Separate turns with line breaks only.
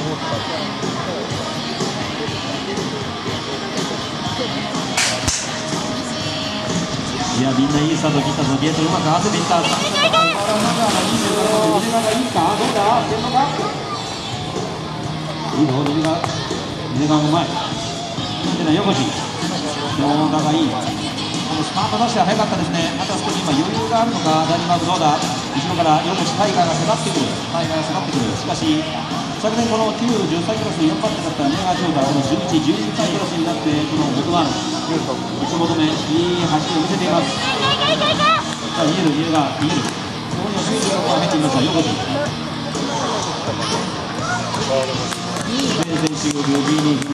いやみんないいスタート切ったぞゲートうまく合わせていったいいかどうだ出るのかいいぞ出川出川うまいでな横地動画がいいこのスパート出しては早かったです。ねあとは少し今余裕があるのか第2マークどうだ後ろから横地タイガーが迫ってくるタイガーが迫ってくるしかし昨年この9、10歳クラス4番手だったネガー・ジョーがこの11、12歳クラスになってこのボトマン内求めいい走りを見せています。さあ見える見えるが見えるそこには96番入っていました横地全選手を呼びに